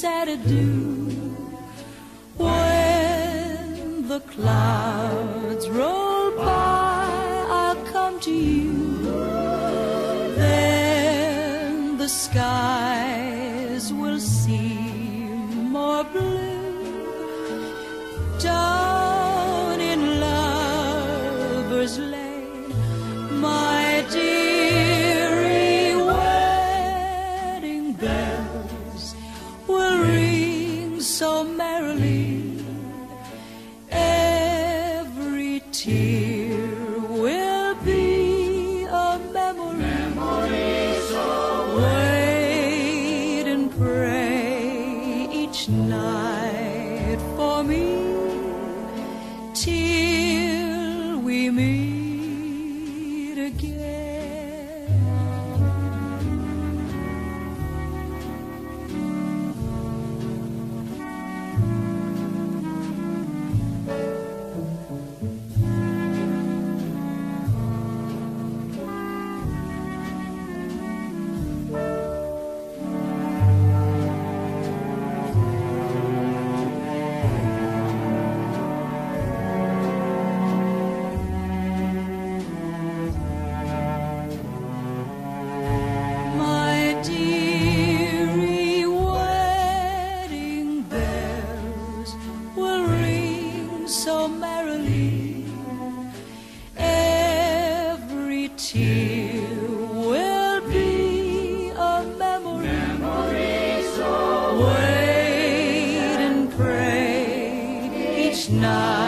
sad adieu. When the clouds roll by, I'll come to you. Then the skies will seem more blue. Down in Lover's Lane, merrily. Every tear will be a memory. Wait and pray each night for me till we meet again. Wait